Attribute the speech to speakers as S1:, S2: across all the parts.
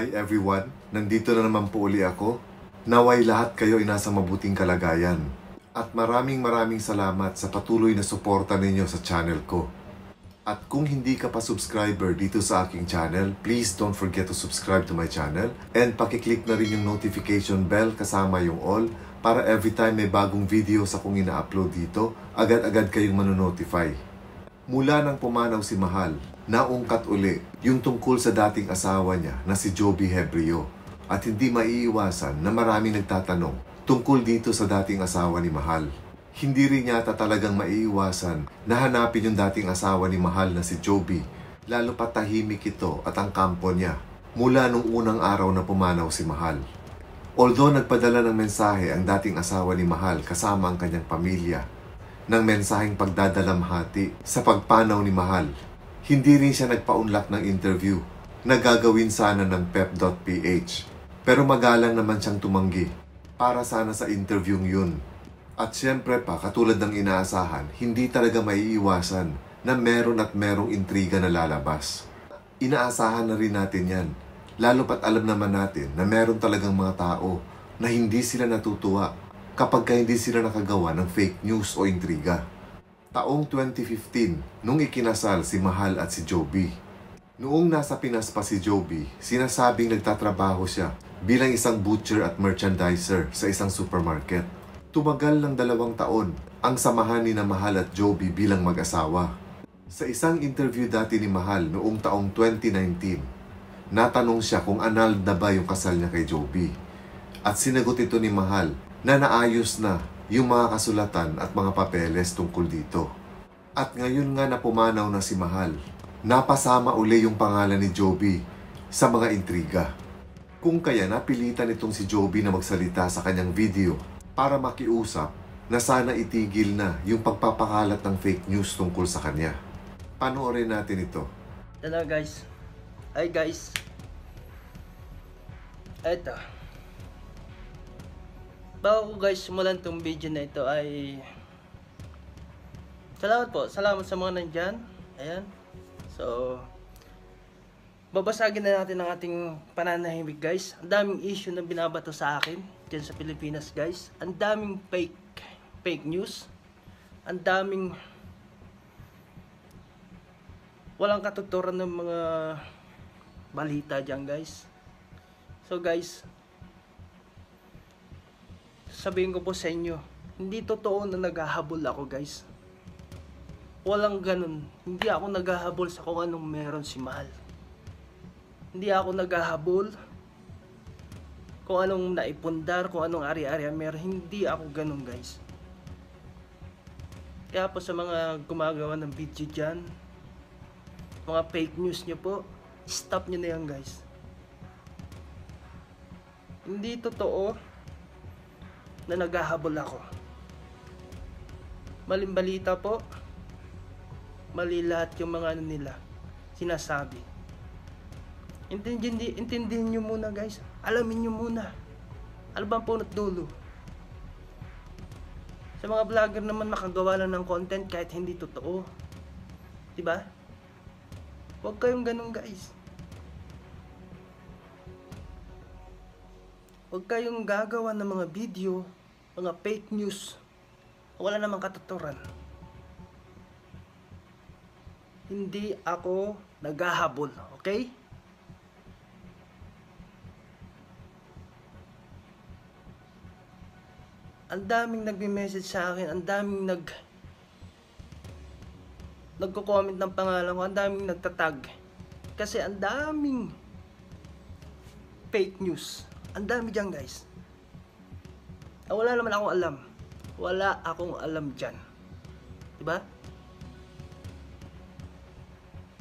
S1: Hi everyone, nandito na naman po uli ako. Naway lahat kayo ay nasa mabuting kalagayan. At maraming maraming salamat sa patuloy na suporta ninyo sa channel ko. At kung hindi ka pa subscriber dito sa aking channel, please don't forget to subscribe to my channel and pakiclick na rin yung notification bell kasama yung all para every time may bagong video sa kung ina-upload dito, agad-agad kayong manonotify. Mula nang pumanaw si Mahal, naungkat uli yung tungkol sa dating asawa niya na si Joby Hebrio. At hindi maiiwasan na maraming nagtatanong tungkol dito sa dating asawa ni Mahal. Hindi rin yata talagang maiiwasan na hanapin yung dating asawa ni Mahal na si Joby, lalo pa tahimik ito at ang kampo niya mula nung unang araw na pumanaw si Mahal. Although nagpadala ng mensahe ang dating asawa ni Mahal kasama ang kanyang pamilya, ng mensaheng pagdadalamhati sa pagpanaw ni Mahal. Hindi rin siya nagpaunlak ng interview na gagawin sana ng pep.ph. Pero magalang naman siyang tumanggi para sana sa interviewing yun. At syempre pa, katulad ng inaasahan, hindi talaga maiiwasan na meron at merong intriga na lalabas. Inaasahan na rin natin yan. Lalo pat alam naman natin na meron talagang mga tao na hindi sila natutuwa kapag ka hindi sila nakagawa ng fake news o intriga. Taong 2015, nung ikinasal si Mahal at si Joby. Noong nasa Pinas pa si Joby, sinasabing nagtatrabaho siya bilang isang butcher at merchandiser sa isang supermarket. Tumagal ng dalawang taon ang samahan ni na Mahal at Joby bilang mag-asawa. Sa isang interview dati ni Mahal noong taong 2019, natanong siya kung anal na ba yung kasal niya kay Joby. At sinagot ito ni Mahal na naayos na yung mga kasulatan at mga papeles tungkol dito. At ngayon nga na pumanaw na si Mahal, napasama uli yung pangalan ni Joby sa mga intriga. Kung kaya napilitan itong si Joby na magsalita sa kanyang video para makiusap na sana itigil na yung pagpapakalat ng fake news tungkol sa kanya. Panoorin natin ito.
S2: Hello guys. Hi guys. Eto. Bago ko guys simulan tong video na ito ay Salamat po. Salamat sa mga nandyan. Ayan. So babasagin na natin ang ating pananahimik guys. Ang daming issue na binabato sa akin dyan sa Pilipinas guys. Ang daming fake fake news. Ang daming walang katuturan ng mga balita dyan guys. So guys, sabihin ko po sa inyo, hindi totoo na naghahabol ako guys. Walang ganun. Hindi ako naghahabol sa kung anong meron si Mahal. Hindi ako naghahabol kung anong naipundar, kung anong ari-ari meron. Hindi ako ganun guys. Kaya po sa mga gumagawa ng video dyan, mga fake news nyo po, stop nyo na yan guys. Hindi totoo na naghahabol ako. Maling balita po, mali lahat yung mga ano nila, sinasabi. Intindihin, intindihin nyo muna guys, alamin nyo muna. Ano bang punot dulo? Sa mga vlogger naman makagawa lang ng content kahit hindi totoo. 'Di ba? Huwag kayong ganun guys. Huwag kayong gagawa ng mga video, mga fake news. Wala namang katuturan. Hindi ako naghahabol, okay? Ang daming nagme-message sa akin, ang daming nag nagko-comment ng pangalan ko, ang daming nagtatag. Kasi ang daming fake news. Ang dami dyan guys. Ah, wala naman akong alam. Wala akong alam dyan. Diba?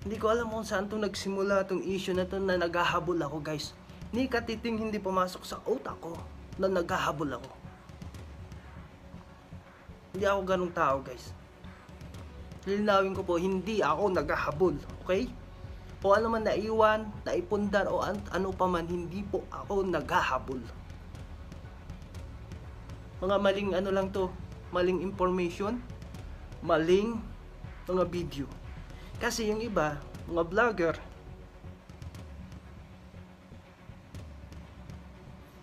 S2: Hindi ko alam kung saan to nagsimula tong issue na to na naghahabol ako guys. Ni katiting hindi pumasok sa utak ko na naghahabol ako. Hindi ako ganong tao guys. Lilinawin ko po, hindi ako naghahabol. Okay? O ano man naiwan, naipundar o an- ano pa man, hindi po ako naghahabol. Mga maling ano lang to, maling information, maling mga video. Kasi yung iba, mga vlogger,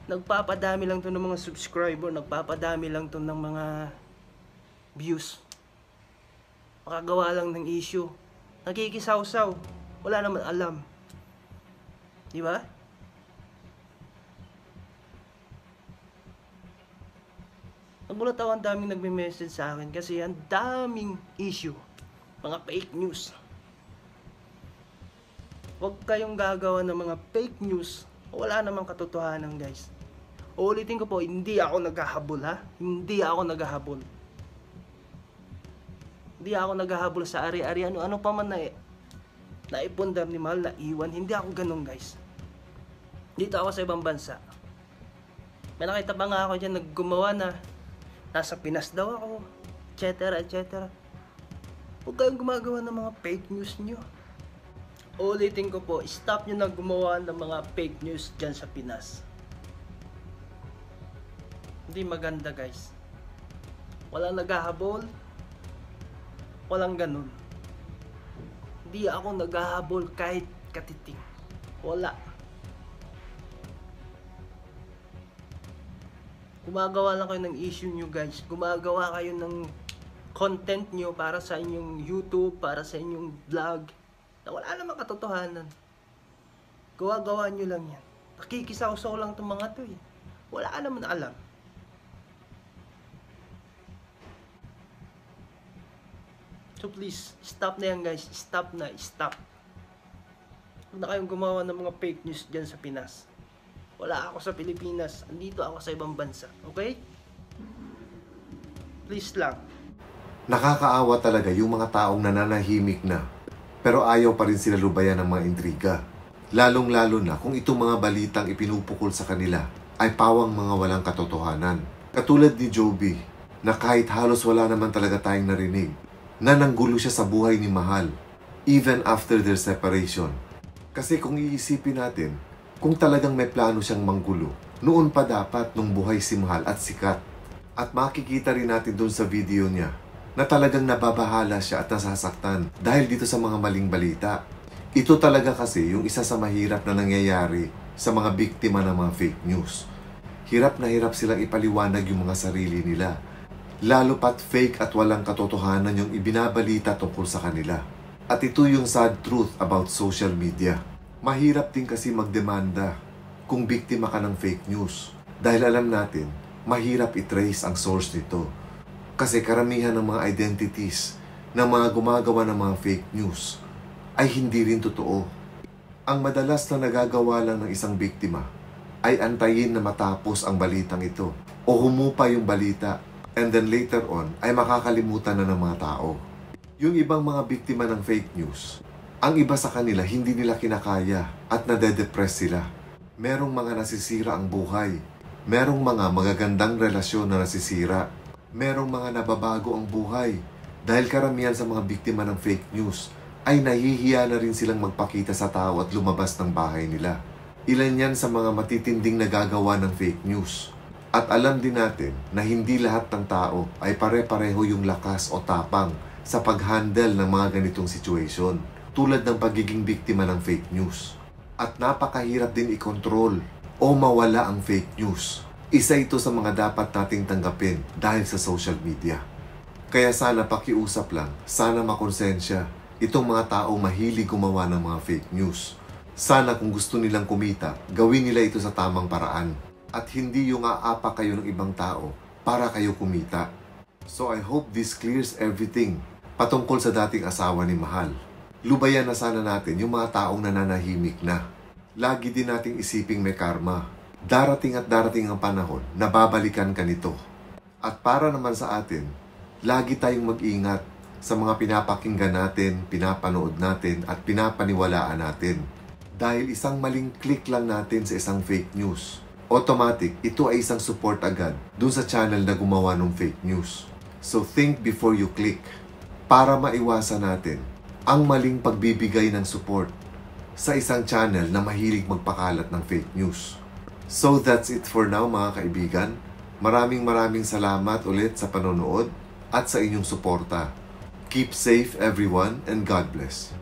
S2: nagpapadami lang to ng mga subscriber, nagpapadami lang to ng mga views. Makagawa lang ng issue. Nakikisaw-saw. Wala naman alam. Di ba? Nagulat ako ang daming nagme-message sa akin kasi ang daming issue. Mga fake news. Huwag kayong gagawa ng mga fake news. Wala namang katotohanan guys. Uulitin ko po, hindi ako naghahabol ha. Hindi ako naghahabol. Hindi ako naghahabol sa ari-ari. Ano, ano pa man na naipundar ni Mahal na iwan. Hindi ako ganun guys. Dito ako sa ibang bansa. May nakita pa nga ako dyan naggumawa na nasa Pinas daw ako, etc. etc. Huwag kayong gumagawa ng mga fake news nyo. Ulitin ko po, stop nyo na gumawa ng mga fake news dyan sa Pinas. Hindi maganda guys. Walang naghahabol. Walang ganun. Hindi ako naghahabol kahit katiting. Wala. Gumagawa lang kayo ng issue nyo guys. Gumagawa kayo ng content nyo para sa inyong YouTube, para sa inyong vlog. Na wala namang katotohanan. Gawa-gawa nyo lang yan. Nakikisaw-saw lang itong mga to eh. Wala ka naman alam. So please, stop na yan guys. Stop na, stop. Huwag na kayong gumawa ng mga fake news dyan sa Pinas. Wala ako sa Pilipinas. Andito ako sa ibang bansa. Okay? Please lang.
S1: Nakakaawa talaga yung mga taong nananahimik na pero ayaw pa rin sila lubayan ng mga intriga. Lalong-lalo na kung itong mga balitang ipinupukol sa kanila ay pawang mga walang katotohanan. Katulad ni Joby, na kahit halos wala naman talaga tayong narinig, na nanggulo siya sa buhay ni Mahal, even after their separation. Kasi kung iisipin natin, kung talagang may plano siyang manggulo, noon pa dapat nung buhay si Mahal at sikat. At makikita rin natin doon sa video niya na talagang nababahala siya at nasasaktan dahil dito sa mga maling balita. Ito talaga kasi yung isa sa mahirap na nangyayari sa mga biktima ng mga fake news. Hirap na hirap silang ipaliwanag yung mga sarili nila. Lalo pat fake at walang katotohanan yung ibinabalita tungkol sa kanila. At ito yung sad truth about social media. Mahirap din kasi magdemanda kung biktima ka ng fake news. Dahil alam natin, mahirap i-trace ang source nito. Kasi karamihan ng mga identities ng mga gumagawa ng mga fake news ay hindi rin totoo. Ang madalas na nagagawa lang ng isang biktima ay antayin na matapos ang balitang ito o humupa yung balita and then later on ay makakalimutan na ng mga tao. Yung ibang mga biktima ng fake news, ang iba sa kanila hindi nila kinakaya at nade-depress sila. Merong mga nasisira ang buhay. Merong mga magagandang relasyon na nasisira. Merong mga nababago ang buhay. Dahil karamihan sa mga biktima ng fake news ay nahihiya na rin silang magpakita sa tao at lumabas ng bahay nila. Ilan yan sa mga matitinding nagagawa ng fake news. At alam din natin na hindi lahat ng tao ay pare-pareho yung lakas o tapang sa pag-handle ng mga ganitong situation tulad ng pagiging biktima ng fake news. At napakahirap din i-control o mawala ang fake news. Isa ito sa mga dapat nating tanggapin dahil sa social media. Kaya sana pakiusap lang, sana makonsensya itong mga taong mahilig gumawa ng mga fake news. Sana kung gusto nilang kumita, gawin nila ito sa tamang paraan at hindi yung aapa kayo ng ibang tao para kayo kumita. So I hope this clears everything patungkol sa dating asawa ni Mahal. Lubayan na sana natin yung mga taong nananahimik na. Lagi din nating isiping may karma. Darating at darating ang panahon na babalikan ka nito. At para naman sa atin, lagi tayong mag-ingat sa mga pinapakinggan natin, pinapanood natin at pinapaniwalaan natin. Dahil isang maling click lang natin sa isang fake news, automatic ito ay isang support agad dun sa channel na gumawa ng fake news. So think before you click para maiwasan natin ang maling pagbibigay ng support sa isang channel na mahilig magpakalat ng fake news. So that's it for now mga kaibigan. Maraming maraming salamat ulit sa panonood at sa inyong suporta. Keep safe everyone and God bless.